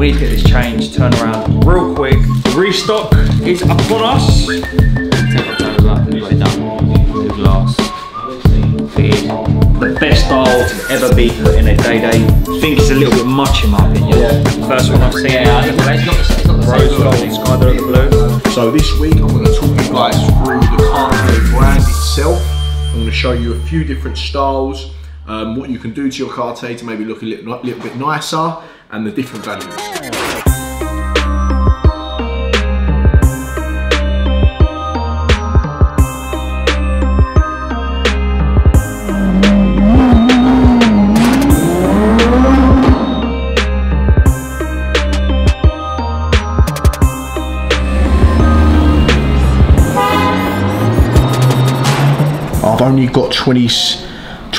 We need to get this change, turn around real quick. Restock is upon us. Take October, we've got it done. New glass. The best style to ever be put in a day date. I think it's a little bit much in my opinion. Yeah. First one I've seen. Yeah, it's not, it's not the same. Rose gold, sky blue. So this week I'm going to talk you guys through the Cartier brand itself. I'm going to show you a few different styles, um, what you can do to your Cartier to maybe look a little, little bit nicer, and the different values. I've only got 20,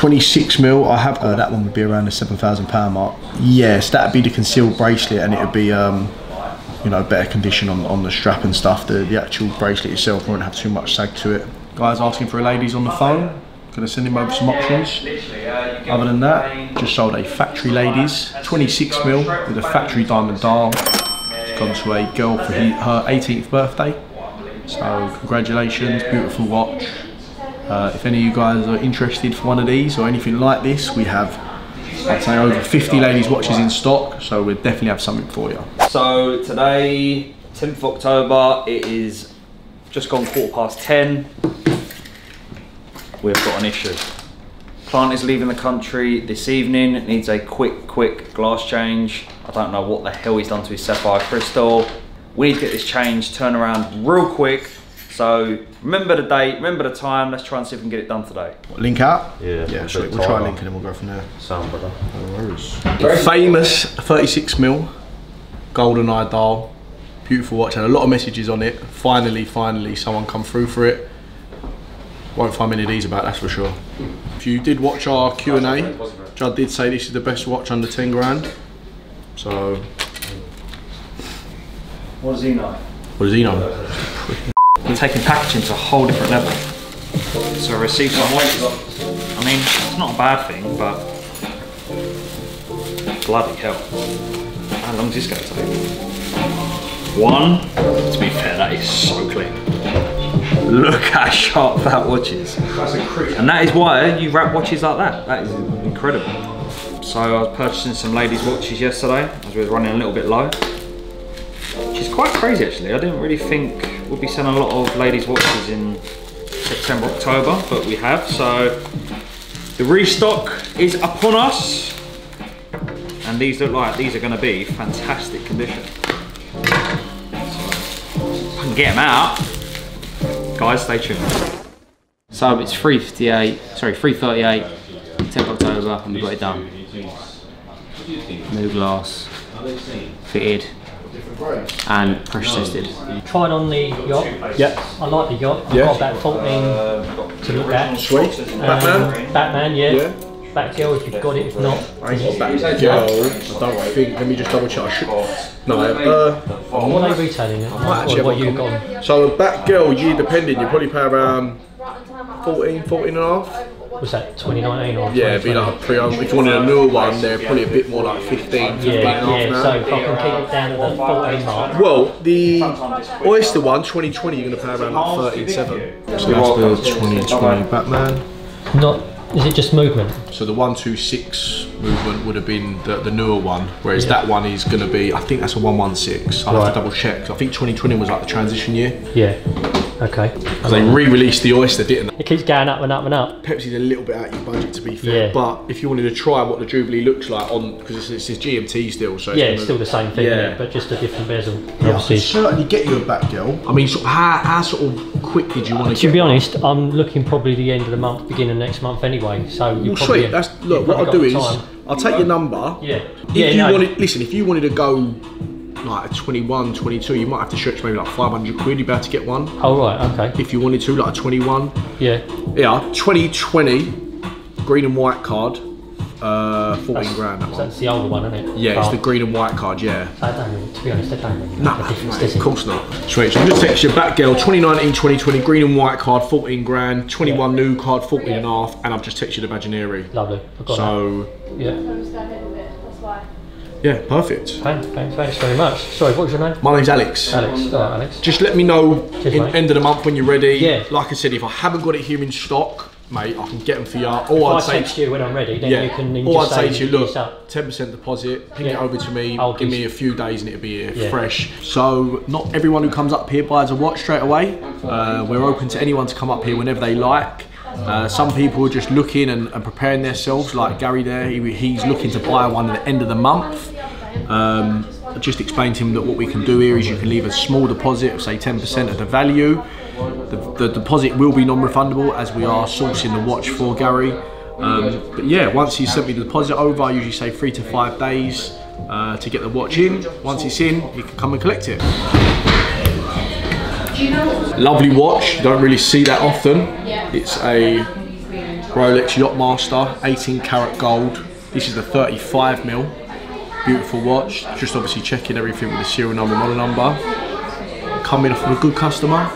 26 mil. I have got that one would be around the seven thousand pound mark. Yes, that'd be the concealed bracelet, and it would be um, you know better condition on, on the strap and stuff. The the actual bracelet itself won't have too much sag to it. Guys asking for a ladies on the phone. Gonna send him over some options. Other than that, just sold a factory ladies 26 mil with a factory diamond dial. It's gone to a girl for her 18th birthday. So congratulations, beautiful watch. Uh, if any of you guys are interested for one of these or anything like this, we have, I'd say, over 50 ladies' watches in stock, so we'll definitely have something for you. So today, 10th of October, it is just gone quarter past 10. We've got an issue. Client is leaving the country this evening, needs a quick, quick glass change. I don't know what the hell he's done to his sapphire crystal. We need to get this changed, turn around real quick. So remember the date, remember the time. Let's try and see if we can get it done today. Link up? Yeah, Yeah, we'll We'll try time. linking and we'll go from there. Sound brother. No worries. Famous 36 mil golden eye dial. Beautiful watch. Had a lot of messages on it. Finally, finally, someone come through for it. Won't find many of these about, that's for sure. If you did watch our Q&A, Judd did say this is the best watch under 10 grand. So, What does he know? what does he know? We're taking packaging to a whole different level. So receipts on watches. I mean, it's not a bad thing, but bloody hell. How long is this going to take? One. To be fair, that is so clean. Look how sharp that watch is. And that is why you wrap watches like that. That is incredible. So I was purchasing some ladies' watches yesterday as we were running a little bit low. Which is quite crazy actually. I didn't really think we'd be selling a lot of ladies' watches in September, October, but we have. So the restock is upon us. And these look like these are going to be fantastic condition. So I can get them out. Guys, stay tuned. So it's 358, sorry, 338, 10th October, and we've got it done. New glass, fitted, and pressure tested. tried on the yacht. Yeah. I like the yacht. I've Yeah. got about 14 to look at. Sweet. Um, Batman? Batman, yeah. Yeah. Batgirl if you've got it, if not. I ain't got Batgirl. I don't think. Let me just double check. I should. No, uh, What are they retailing it? actually What, what have you've a got? So a Batgirl, year depending, you probably pay around 14, 14 and a half. Was that 2019 or Yeah, it'd be like pre-owned. If you wanted a newer one, they're probably a bit more like 15, 15 Yeah, yeah. now. So if I can keep it down to the 14 mark. Well, the Oyster one, 2020, you're going to pay around like 37. So that's the 2020 Batman. Not. Is it just movement? So the 126 movement would have been the, the newer one, whereas Yeah. that one is going to be, I think that's a 116. I'll have to double check. I think 2020 was like the transition year. Yeah. Okay. Because they re-released the Oyster, didn't they? It keeps going up and up and up. Pepsi's a little bit out of your budget to be fair, Yeah. but if you wanted to try what the Jubilee looks like on, because it's, it's, it's GMT still, so Yeah, gonna- it's still the same thing, Yeah. yeah. but just a different bezel. Yeah, I can Obviously. certainly get you a Batgirl. I mean, sort of how, how sort of quick did you want to To get? be honest, I'm looking probably the end of the month, beginning of next month anyway. So you well, probably sweet. That's look. What I'll do is time. I'll take your number. Yeah. If yeah. you no, wanted, listen, if you wanted to go like a 21, 22, you might have to stretch maybe like 500 quid. You'd be able to get one. Oh right. Okay. If you wanted to, like a 21. Yeah. Yeah, 2020 green and white card, uh, 14 grand that So one. that's the older one, isn't it? Yeah, it's the green and white card. Yeah. I don't really, to be honest, I don't really No, know the difference, mate, does of course not. Sweet. So I'm just text you Batgirl 2019 2020 green and white card 14 grand, 21 new card 14 and a half, and I've just texted you the Vaginary. Lovely. I've got So that. Yeah. I'm just going ahead with it. That's why. Yeah, perfect. Thanks, thanks, thanks very much. Sorry, what was your name? My name's Alex. Alex. Right, Alex. Just let me know Cheers, in end of the month when you're ready. Yeah. Like I said, if I haven't got it here in stock, mate, I can get them for you. Or I'd I say, text you when I'm ready, then yeah. you can then or I'd say to you, look, ten percent deposit, ping it over to me. I'll give me a few days and it'll be here Yeah. fresh. So not everyone who comes up here buys a watch straight away. Uh, we're open to anyone to come up here whenever they like. Uh, some people are just looking and, and preparing themselves, like Gary there. He, he's looking to buy one at the end of the month. Um, I just explained to him that what we can do here is you can leave a small deposit of say 10% of the value. The, the deposit will be non-refundable as we are sourcing the watch for Gary. Um, but yeah, once he's sent me the deposit over, I usually say three to five days uh, to get the watch in. Once it's in, you can come and collect it. Lovely watch, don't really see that often. It's a Rolex Yachtmaster, 18 karat gold. This is the 35 mil. Beautiful watch. Just obviously checking everything with the serial number, model number. Coming from a good customer.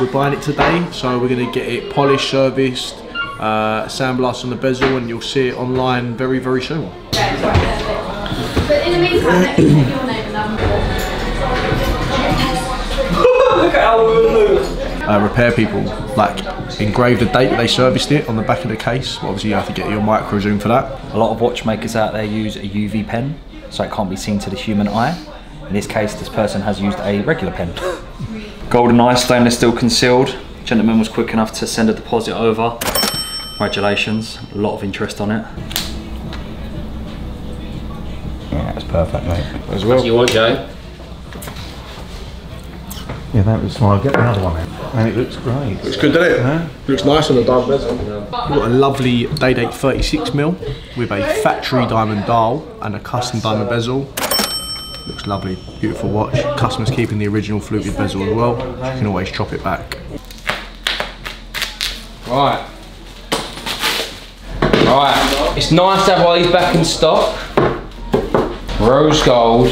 We're buying it today, so we're going to get it polished, serviced, uh, sandblast on the bezel, and you'll see it online very, very soon. But in the meantime, uh, repair people like engrave the date that they serviced it on the back of the case. Obviously, you have to get your micro zoom for that. A lot of watchmakers out there use a UV pen, so it can't be seen to the human eye. In this case, this person has used a regular pen. Golden eye stainless steel concealed. Gentleman was quick enough to send a deposit over. Congratulations, a lot of interest on it. Yeah, that's perfect, mate. As What do you want, Joe? Yeah, that was small. I'll get another one then. And it looks great. Looks good, doesn't it? Huh? Looks nice on the diamond bezel. We've got a lovely day date 36 mil with a factory diamond dial and a custom diamond bezel. Looks lovely, beautiful watch. Customers keeping the original fluted bezel as well. You can always chop it back. Right. Right. It's nice to have all these back in stock. Rose gold.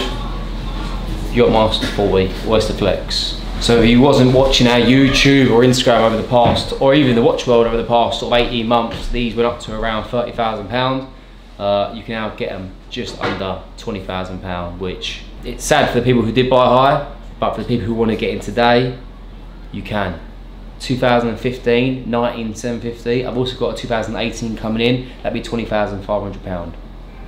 Yachtmaster 40, Oyster Flex. So if you wasn't watching our YouTube or Instagram over the past, or even the watch world over the past sort of 18 months, these went up to around £30,000. Uh, you can now get them just under £20,000, which it's sad for the people who did buy high, but for the people who want to get in today, you can. 2015, 19750. I've also got a 2018 coming in. That'd be 20,500 pound.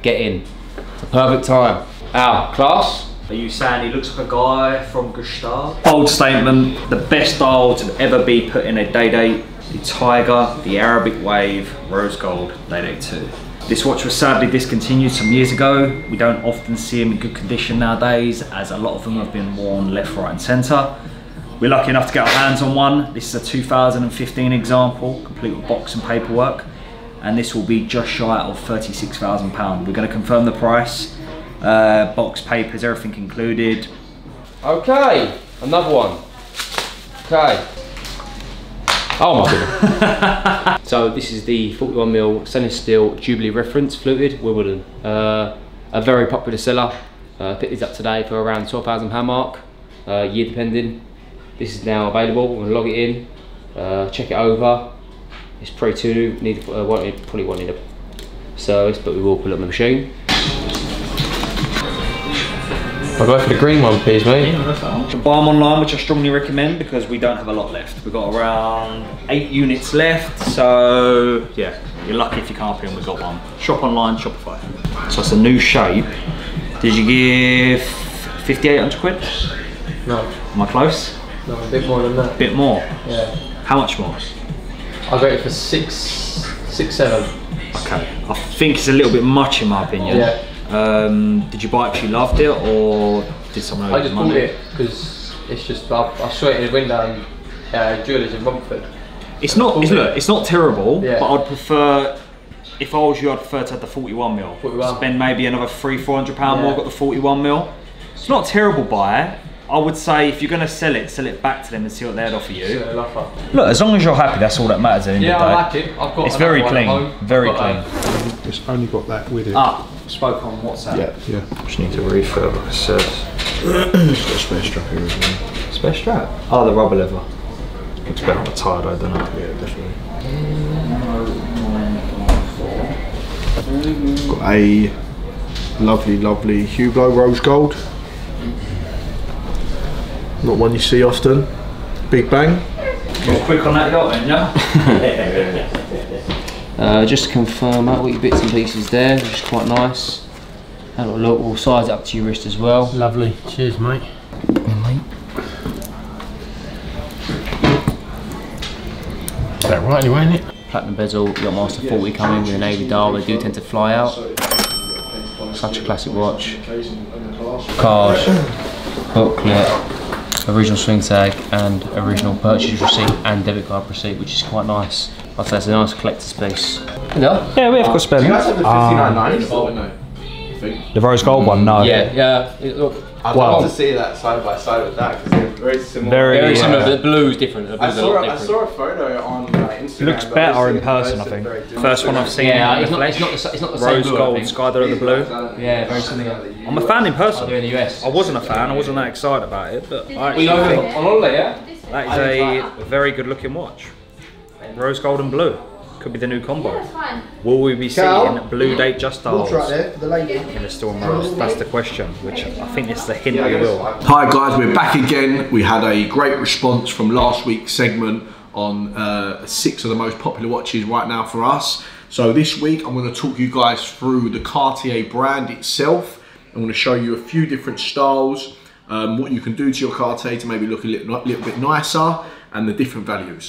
Get in. It's a perfect time. Al, class. Are you saying he looks like a guy from Gustav? Bold statement, the best dial to ever be put in a day date, the Tiger, the Arabic Wave, Rose Gold, day date 2. This watch was sadly discontinued some years ago. We don't often see them in good condition nowadays as a lot of them have been worn left, right and centre. We're lucky enough to get our hands on one. This is a 2015 example, complete with box and paperwork. And this will be just shy of £36,000. We're going to confirm the price. Uh, box, papers, everything included. Okay, another one. Okay. Oh my goodness. so this is the 41mm stainless steel Jubilee reference fluted Wimbledon. Uh, a very popular seller. Uh, picked these up today for around £12,000 mark, uh, year depending. This is now available. We're gonna log it in, uh, check it over. It's Pro 2, need, uh, won't need, probably won't need a service, but we will pull up the machine. I'll go for the green one, please, mate. To buy them online, which I strongly recommend because we don't have a lot left. We've got around eight units left, so yeah, you're lucky if you can't pay them. We've got one. Shop online, Shopify. So it's a new shape. Did you give 5,800 quid? No, Am I close? no, a bit more than that. bit more. Yeah. How much more? I got it for six, six, seven. Okay. I think it's a little bit much in my opinion. Yeah. Um, did you buy it because you loved it or did someone owe I you just money? bought it because it's just I, I saw it in the window in uh, jewelers in Romford. It's not. It's, look, it's not terrible, Yeah. but I'd prefer. If I was you, I'd prefer to have the 41 mil. 41. Spend maybe another three, four hundred pound more. Yeah. Got the 41 mil. It's not a terrible buy. I would say if you're going to sell it, sell it back to them and see what they'd offer you. Yeah, love her. Look, as long as you're happy, that's all that matters. At the end Yeah, of the I like it. I've got It's very one at clean. home. Very clean. It's only got that with it. Ah, spoke on WhatsApp. Yeah, yeah. Just need to refurb, like I said. It's got a spare strap here as well. Spare strap. Oh, the rubber lever. Looks better on the tire, though, doesn't it? Yeah, definitely. Got a Lovely, lovely Hugo rose gold. Not one you see often. Big bang. Quick on that yacht then, yeah? Uh, just to confirm out all your bits and pieces there, which is quite nice. Have a look, we'll size it up to your wrist as well. Lovely. Cheers, mate. Mate. Is that right anyway, isn't it? Platinum bezel, Yachtmaster 40 coming with a navy dial, they do tend to fly out. Such a classic watch. Card, booklet, original swing tag and original purchase receipt and debit card receipt, which is quite nice. I'd say it's a nice collector's piece. Yeah? Yeah, we have got spare. The rose gold one, no. Yeah, yeah. It, look, I'd Wow. love to see that side by side with that because they're very similar. Very, very similar, but the blue is different. The I blue's a saw, lot I saw a photo on uh, Instagram. Looks better in person, I think. First one I've seen Yeah, it's not, it's not the, it's not the same Rose blue, I gold, think. sky the blue. Yeah, very similar. I'm a fan in person. in the US. I wasn't a fan, I wasn't that excited about it, but I We actually know think on holiday, yeah? that is a very good looking watch. Rose gold and blue. Could be the new combo. That's fine. Will we be seeing blue date just dials there for the lady. in the Storm Rose? That's the question, which I think is the hint we will. Hi guys, we're back again. We had a great response from last week's segment on uh, six of the most popular watches right now for us. So this week I'm going to talk you guys through the Cartier brand itself. I'm going to show you a few different styles, um, what you can do to your Cartier to maybe look a little, little bit nicer, and the different values.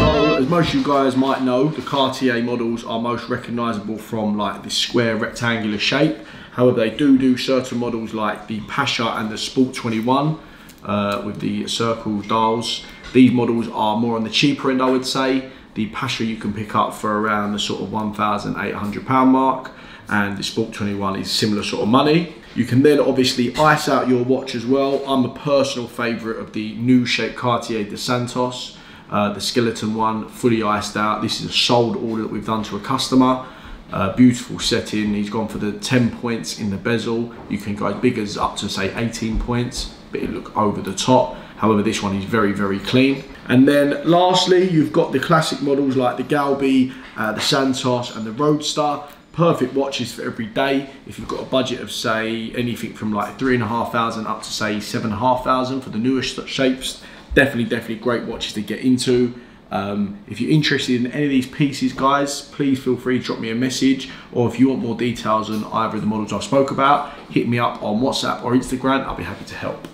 So, as most you guys might know, the Cartier models are most recognisable from like this square rectangular shape. However, they do do certain models like the Pasha and the Sport 21 uh, with the circle dials. These models are more on the cheaper end, I would say. The Pasha you can pick up for around the sort of £1,800 mark, and the Sport 21 is similar sort of money. You can then obviously ice out your watch as well. I'm a personal favourite of the new shape Cartier de Santos. Uh, the skeleton one fully iced out. This is a sold order that we've done to a customer. Uh, beautiful setting. He's gone for the 10 points in the bezel. You can go as big as up to say 18 points, but it look over the top. However, this one is very, very clean. And then lastly, you've got the classic models like the Galbée, uh, the Santos and the Roadster. Perfect watches for every day. If you've got a budget of say anything from like three and a half thousand up to say seven and a half thousand for the newest shapes, definitely, definitely great watches to get into. Um, if you're interested in any of these pieces, guys, please feel free to drop me a message. Or if you want more details on either of the models I spoke about, hit me up on WhatsApp or Instagram. I'll be happy to help.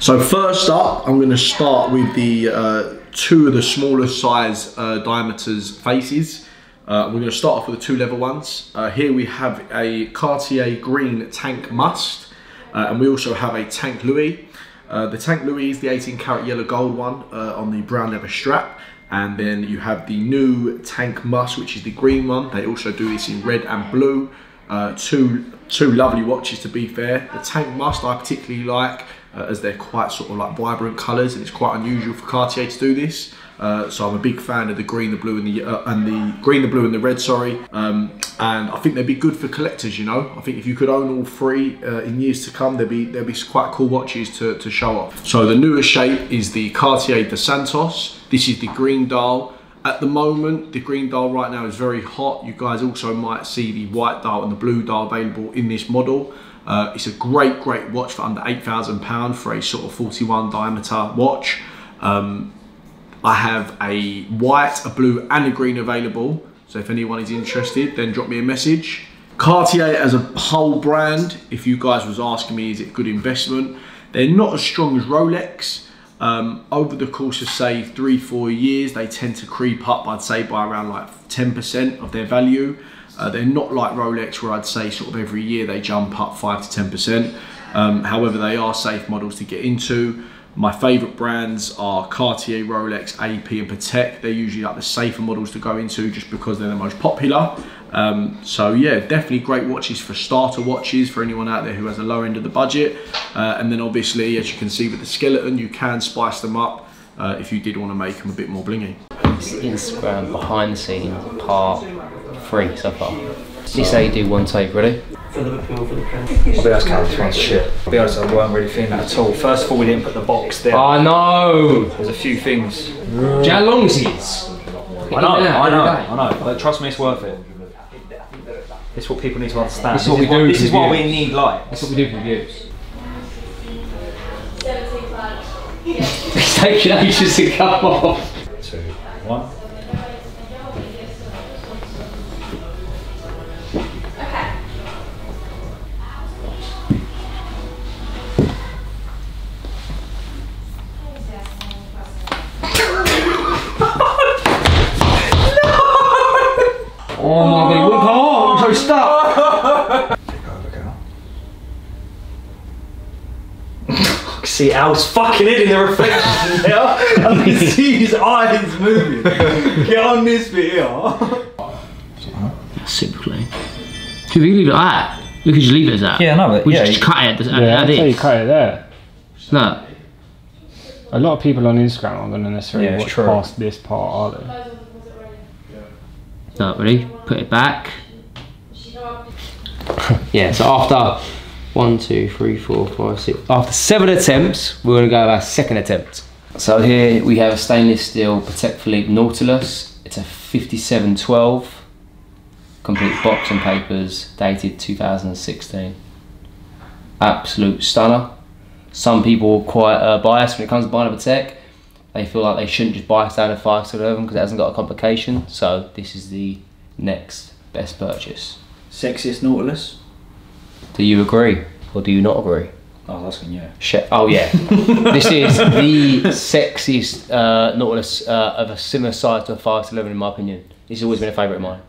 So first up, I'm going to start with the uh, two of the smaller size uh, diameters faces. Uh, we're going to start off with the two level ones. Uh, here we have a Cartier green Tank Must, uh, and we also have a Tank Louis. Uh, the Tank Louis is the 18 karat yellow gold one on the brown leather strap. And then you have the new Tank Must, which is the green one. They also do this in red and blue. Uh, two, two lovely watches to be fair. The Tank Must I particularly like uh, as they're quite sort of like vibrant colours and it's quite unusual for Cartier to do this. Uh, so I'm a big fan of the green, the blue, and the uh, and the green, the blue, and the red. Sorry, um, and I think they'd be good for collectors. You know, I think if you could own all three uh, in years to come, there'd be there'd be quite cool watches to, to show off. So the newest shape is the Cartier de Santos. This is the green dial. At the moment, the green dial right now is very hot. You guys also might see the white dial and the blue dial available in this model. Uh, it's a great, great watch for under £8,000 for a sort of 41 diameter watch. Um, I have a white, a blue and a green available. So if anyone is interested, then drop me a message. Cartier as a whole brand, if you guys was asking me, is it good investment? They're not as strong as Rolex. Um, over the course of say three, four years, they tend to creep up, I'd say by around like 10% of their value. Uh, they're not like Rolex where I'd say sort of every year they jump up 5 to 10%. Um, however, they are safe models to get into. My favourite brands are Cartier, Rolex, AP and Patek. They're usually like the safer models to go into just because they're the most popular. Um, so yeah, definitely great watches for starter watches for anyone out there who has a low end of the budget. Uh, and then obviously, as you can see with the skeleton, you can spice them up uh, if you did want to make them a bit more blingy. It's Instagram behind the scenes part three so far. This how you do one take, ready? for the for the I'll be honest, Cal, this one's shit. I'll be honest, I weren't really feeling that at all. First of all, we didn't put the box there. I know. There's a few things. Do you know how long this is? I know, I know, I know. But trust me, it's worth it. It's what people need to understand. This is what we do This is what we reviews. need likes. That's what we do for reviews. 17. It's taking ages to come off. Two, one. See Al's fucking head in the reflection now. I can see his eyes moving. Get on this bit here. Super clean. Should we leave it like that? We could just leave it as that. Yeah, no, but we yeah, just you- cut it. Just add, Yeah, add that's how you it. cut it there. No. A lot of people on Instagram aren't going to necessarily Yeah, watch true. past this part, are they? No, really. Put it back. yeah, so after one, two, three, four, five, six. After seven attempts, we're gonna go with our second attempt. So here we have a stainless steel Patek Philippe Nautilus. It's a 5712, complete box and papers, dated 2016. Absolute stunner. Some people are quite uh, biased when it comes to buying a Patek. They feel like they shouldn't just buy a standard 511 because it hasn't got a complication. So this is the next best purchase. Sexiest Nautilus? Do you agree or do you not agree? Oh, I was asking you. Shit. Oh yeah, this is the sexiest uh, Nautilus uh, of a similar size to a 511 in my opinion. It's always been a favourite of mine.